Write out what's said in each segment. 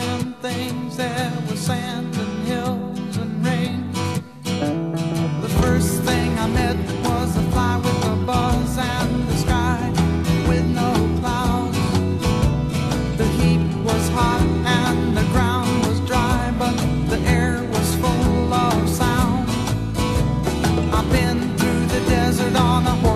some things there were sand and hills and rain. The first thing I met was a fly with a buzz and the sky with no clouds. The heat was hot and the ground was dry, but the air was full of sound. I've been through the desert on a horse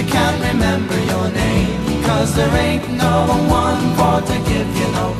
You can't remember your name. Cause there ain't no one for to give you no